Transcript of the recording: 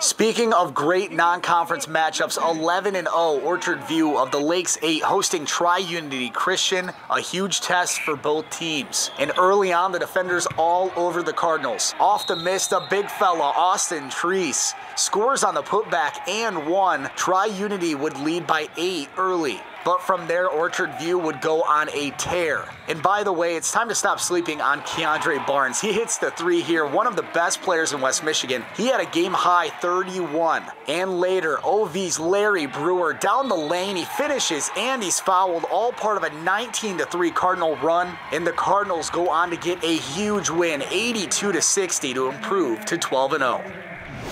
Speaking of great non-conference matchups, 11 and 0 Orchard View of the Lakes 8 hosting Tri-Unity Christian, a huge test for both teams. And early on, the defenders all over the Cardinals. Off the mist, a big fella, Austin Treese, scores on the putback and one. Tri-Unity would lead by eight early but from there, Orchard View would go on a tear. And by the way, it's time to stop sleeping on Ke'Ondre Barnes. He hits the three here, one of the best players in West Michigan. He had a game high 31. And later, OV's Larry Brewer down the lane, he finishes and he's fouled, all part of a 19 3 Cardinal run. And the Cardinals go on to get a huge win, 82 60 to improve to 12 0.